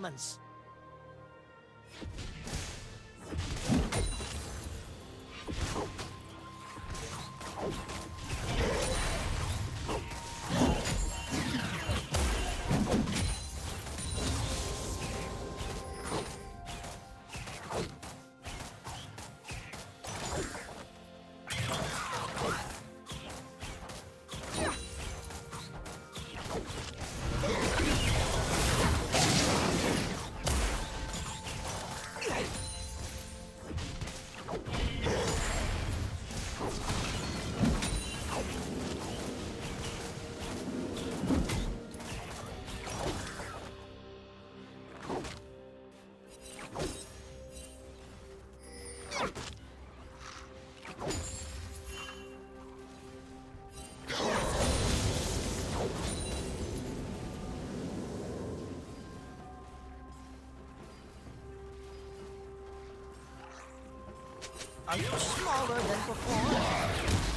performance. Are you smaller than before?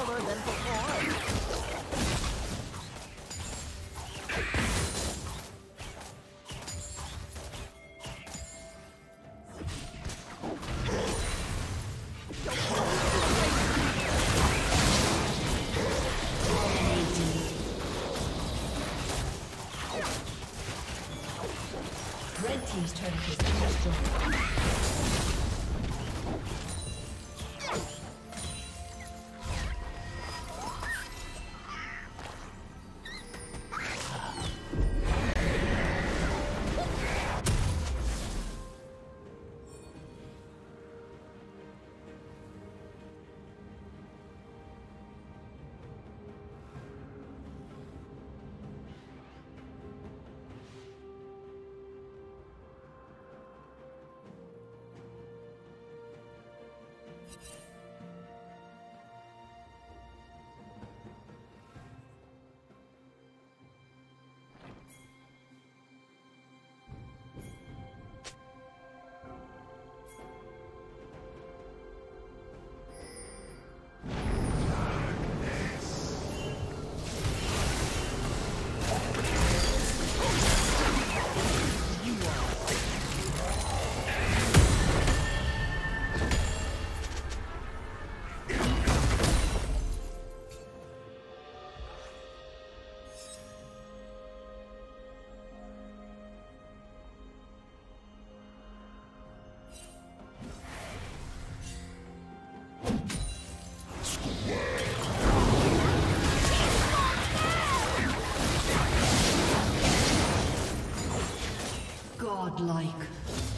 You smaller than before? Godlike.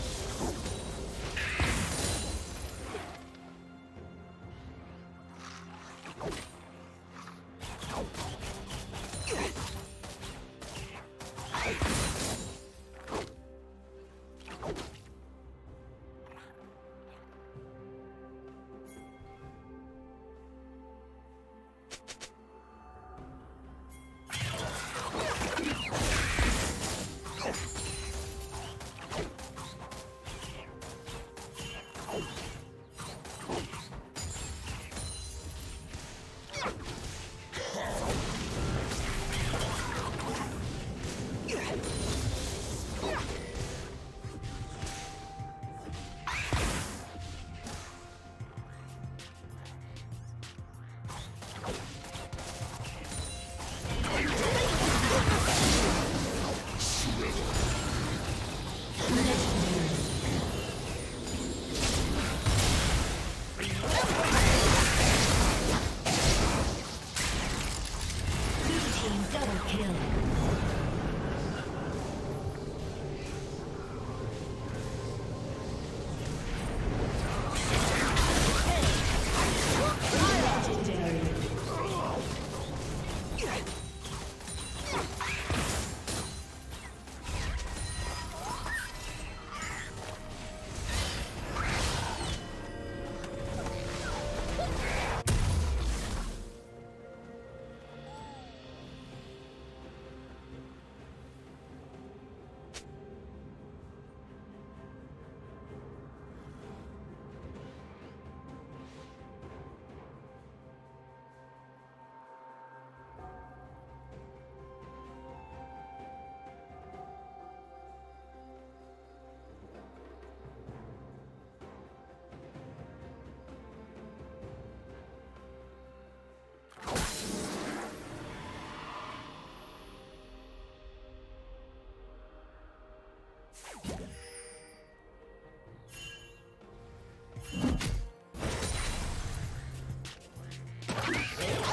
Double kill.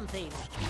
something.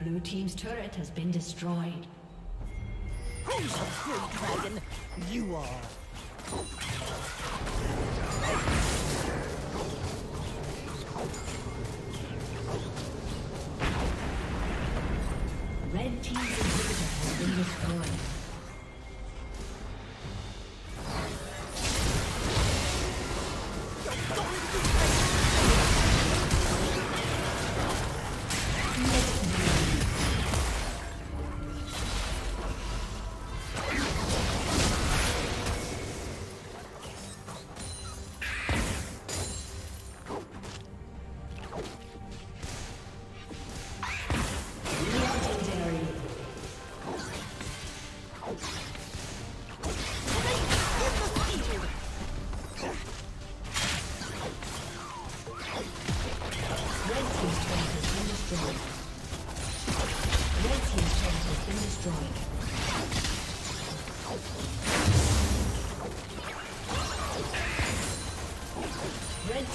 Blue Team's turret has been destroyed. Who's a true dragon? You are.